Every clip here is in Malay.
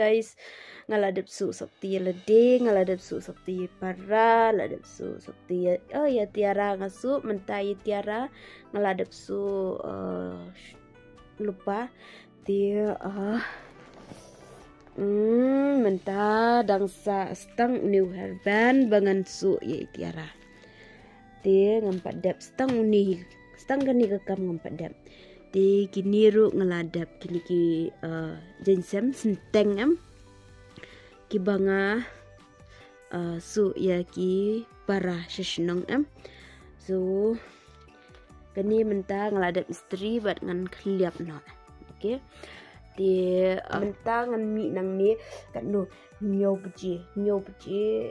guys ngaladep su sakti lede ngaladep su sakti para ladep su sakti oh ya tiara ngasu mentai tiara ngaladep su uh, lupa dia uh, Hmm, menta dangsa stang new herban bangan su ye tiara. Dia ngampat dap stang uni stang gani kekam ngampat dap. Dia kini ru ngeladap kini ki uh, jensem senteng am. Ki banga uh, su ya ki para shishnong am. So kini menta ngeladap istri buat ngan keliap no. Okay di mentang ngan mi nang ni kat no nyo bji nyo bji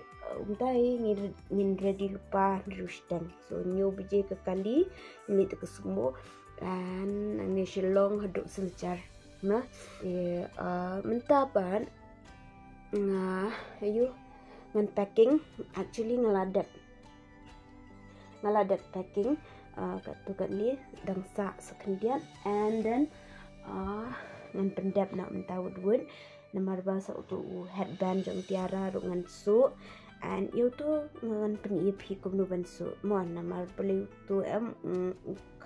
untai ngin ngin ready lupa rustan so nyo bji ke kali ini te kesumo dan ni shilong haduk seljar na e mentapan. Nga ayo ngan packing actually ngeladat. Ngeladat packing uh, kat tu kat ni dangsa sekendian. And then uh, ngan pendap nak mentawut wood namar bahasa untuk headband jong tiara dengan su. And you tu ngan pen ep kum nu su. Mo namar beli tu em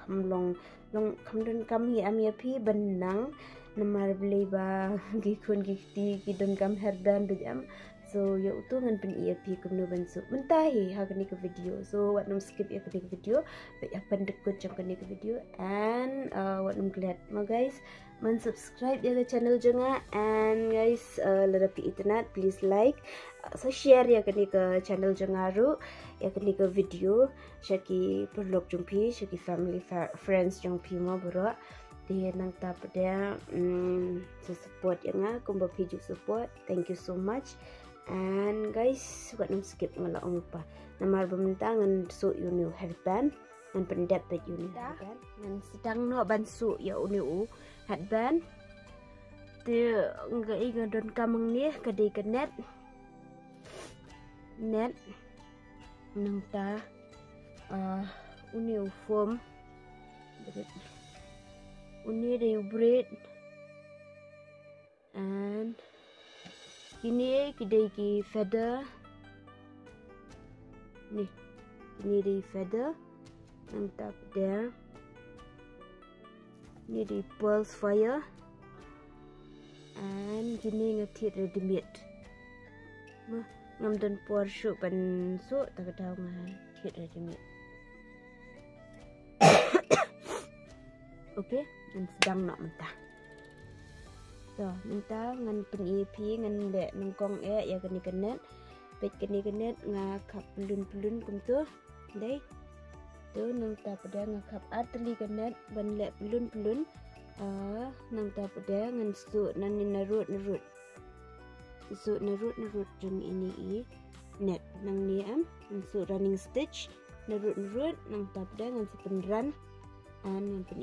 kam long long kam don kam hi am ep benang namar beli ba gi kun gi ti gi don kam headband bi am So ya utu ngan pen ia pi kum no ban su mentahi ha kani ke video. So wat num skip kani ke video. Ba ya pen dekut jam kani ke video. And uh, wat num glad ma guys. Man subscribe ya ke channel jonga. And guys uh, lada pi internet please like. Uh, so share ya kani ke channel jonga ru ya kani ke video. Shaki perlok jumpi shaki family friends jong pi mo bro dia nang ta pada um, support yang kumba piju support. Thank you so much And guys, buat nam skip ngala ong pa. Namar bementangan su uni headband dan pendep pet uni headband. Dan sedang no ban su ya uni u headband. Ti enggak ingat don kamang ni kadai ke net. Net. Nang ta uh, uni u foam. Uni u bread. And Kini kedai ki feather. Ni. Kini di feather. Mantap dia. Ni di pulse fire. And kini ngatit ready made. Ma, ngam dan puar syuk pan su tak tahu ngah tit ready made. Okay, dan sedang nak mentah. So, minta ngan pen EP ngan le nongkong e ya kini kenet. Pet kini kenet nga kap pelun-pelun kum tu. Dai. Tu nang ta pada nga kap atli kenet ban le pelun-pelun. Ah, nang ta pada ngan su nan ni narut narut. Su narut narut jeng ini i net nang ni am ngan su running stitch narut narut nang ta pada ngan sepenran an ngan pen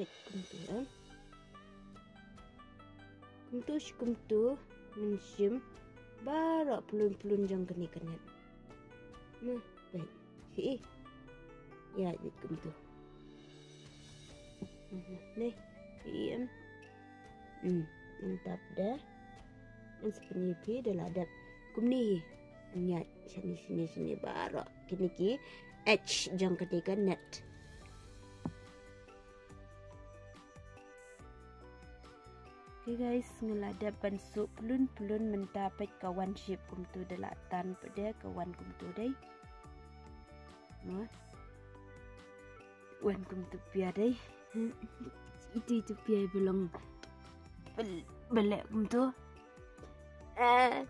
Pet kumtu eh. Kumtu si kumtu mensium baru pelun-pelun jang kene kene. Nah, pet. Hi. Ya, pet kumtu. Nih, iem. Hmm, mantap dah. Dan sepenuhnya pi dah ladap. Kum ni. Nyat sini sini sini baru kini ki H jang kene net. Okay guys, ngelada pensuk pelun-pelun mendapat kawan ship kum tu delatan pada kawan kum tu dai. Ma. Wan kum tu pia dai. Itu tu pia belum belak kum tu. Eh.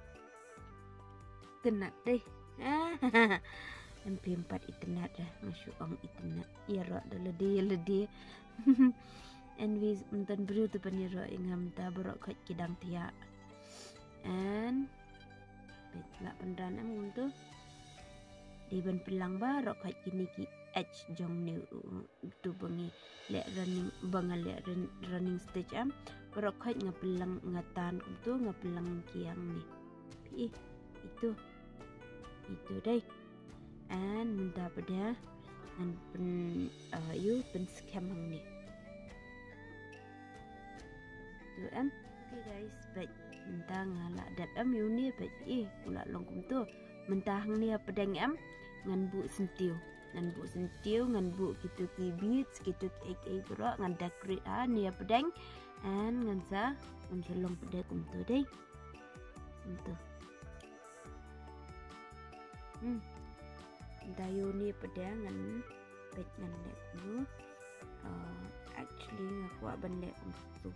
Tenat dai. MP4 internet dah. Masuk ang internet. Ya rak dah ledi ledi. and we mentan bru tu paniro ingam ta borok kat kidang tia and bet la pandran am tu. Di ban pelang ba rok kat kini ki H jong ni tu bangi le running bang le running stage am. Pero khat ngapelang ngatan tu ngapelang kiang ni. Pi itu. Itu dai. And minta pada and pen uh, you pen scam hang ni am okay guys. Baik. Minta ngala dat am you ni baik. Eh pula long kum tu. Minta hang ni apa deng am ngan bu sentiu ngan bu sentiu ngan bu gitu kibit gitu ek ek bro ngan decorate. Ah ni apa deng? And ngan sa ngan selong pada kum tu deh tu. Hmm. Dayu ni pada ngan pet ngan lek tu. Uh, actually ngaku aban lek tu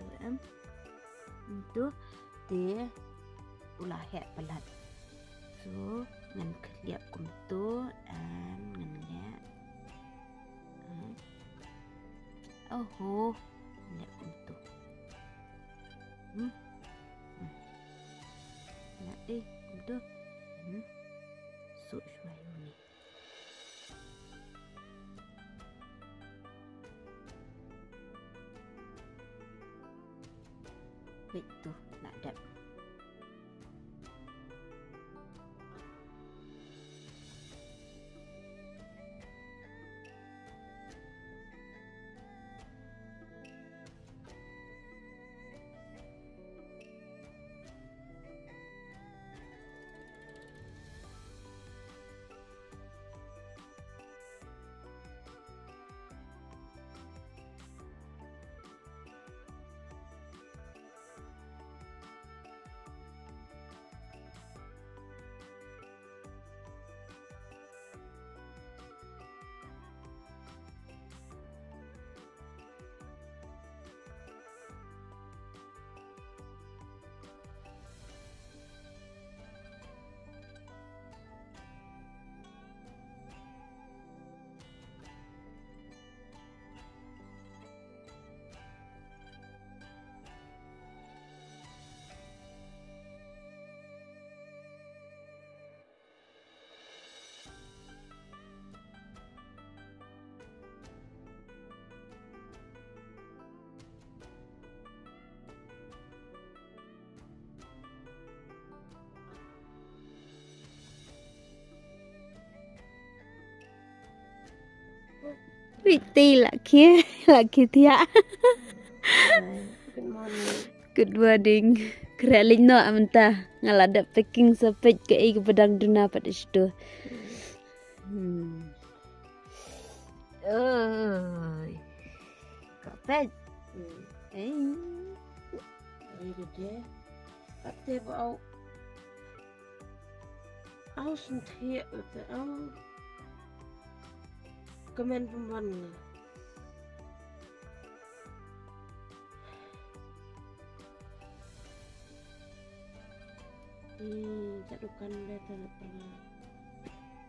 tu em tu dia ulah hek pelat so ngan kliap kum tu and ngan lek uh, oh ho lek kum tu hmm? Hmm. Nak eh kum tu hmm? So shwai ni Wait tu nak dap Piti lagi lagi dia. Good morning. Good morning. Kerelin no amta ngalada packing sepet ke i pedang duna pada situ. Hmm. Oh. Kapet. Hmm. Eh. Ini dia. Kata bau. Aku sendiri itu aku. Kemen pemban ni. Hmm, cadukan dia telepon.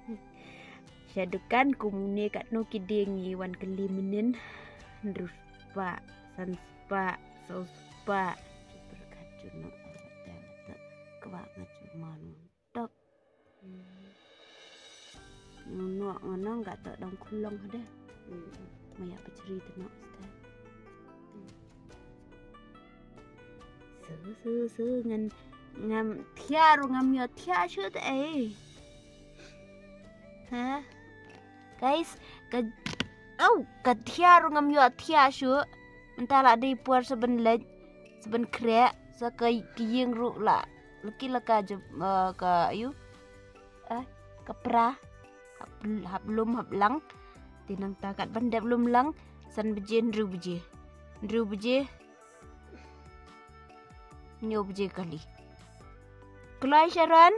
Syadukan kumune kat no kiding iwan kelimenen. Terus pak, san pak, saus pak. Berkaju no. Kewak ngacuma nontok. Nuak ngono enggak tak dong kulong ada. Hmm. Maya peceri tenok ustaz. Su su su ngan ngam tiaru ngam yo tia chu te eh. Ha? Guys, ka Oh, ka tiaru ngam yo tia chu. Mentala di puar seben lej seben krek sa ka kiyeng ru la. Laki la ka je uh, ka ayu. Ah, ka pra. Hap, hap belum hap lang. Tinang takat banda belum lang. San beje ndru beje. Ndru beje. Nyo beje kali. Kelai Sharon?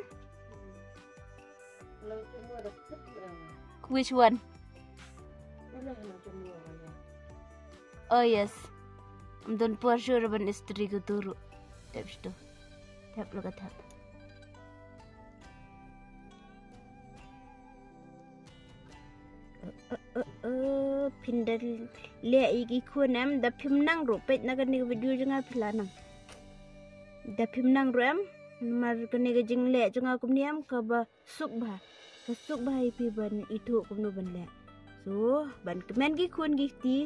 Which one? Oh yes. Amdon puar syur ban istri ko turu. Tap situ. Tap lo ka tap. Pindal le igi kunam da pim nang ro pet na ka ni video janga pilanam. Da pim nang ro am mar ka ni ka jing le janga kum niam ka ba suk ba. kasuk bahai pi ban itu kum nu ban le so ban kemen gi kun gi ti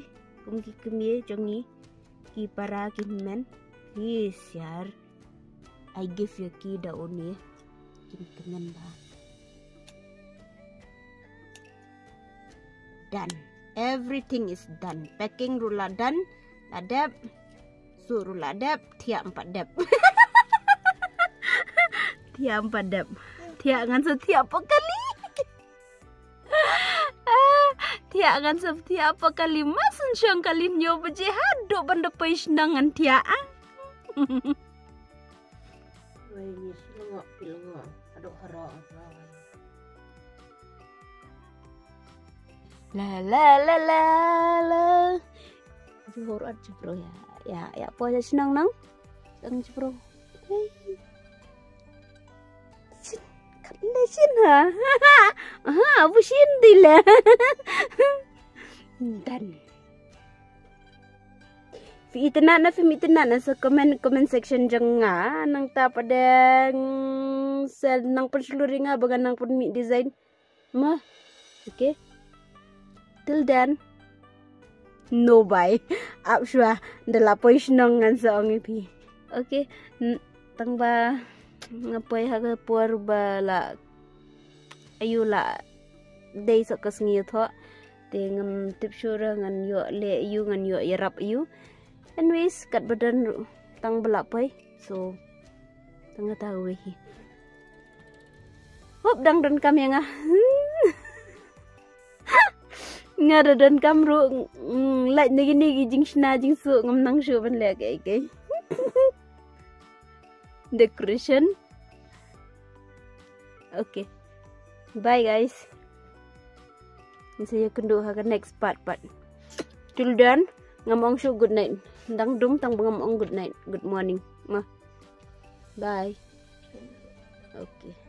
kum gi kemie jongi ki para ki men. Ki siar. I give you ki da oni kin kemen ba. Done everything is done. Packing rula done ladap su rula dap tiap empat dap tiap empat dap tiap ngan setiap kali tiap ngan setiap kali masun syang kali nyo berjihad dok benda paisnangan tiap. Wai ni silengok pilengok. Aduk harok La la la la la. Zuhur at jebro ya. Ya, ya apa aja senang nang? Ang jebro. Hey. Sin, kalle sin ha. Ha, bu sin dile. Dan. Fi itna na fi mitna na sa comment comment section jang nga nang ta pada sa nang penseluri nga bagan nang pun design. Ma. Okay. Till then, no bye. Up shua, dalapoy sinong ngan sa ongi pi. Okay, tang ba ngapoy haga por ba la ayu la day sa kas ngi tho te ngam tip shura ngan yo le yu ngan yo yarap yu. Anyways, kat badan tang bala balapoy. So, tang tahu hi. Hop dang dan kami ah nga da dan kam ru ừ, lại nigi nigi jing shna jing su ngam nang shu ban le cái cái. Decoration. Okay bye guys. Saya kendo ha next part part till then ngamong shu good night. Dang dum tang ngamong good night. Good morning. Ma bye. Okay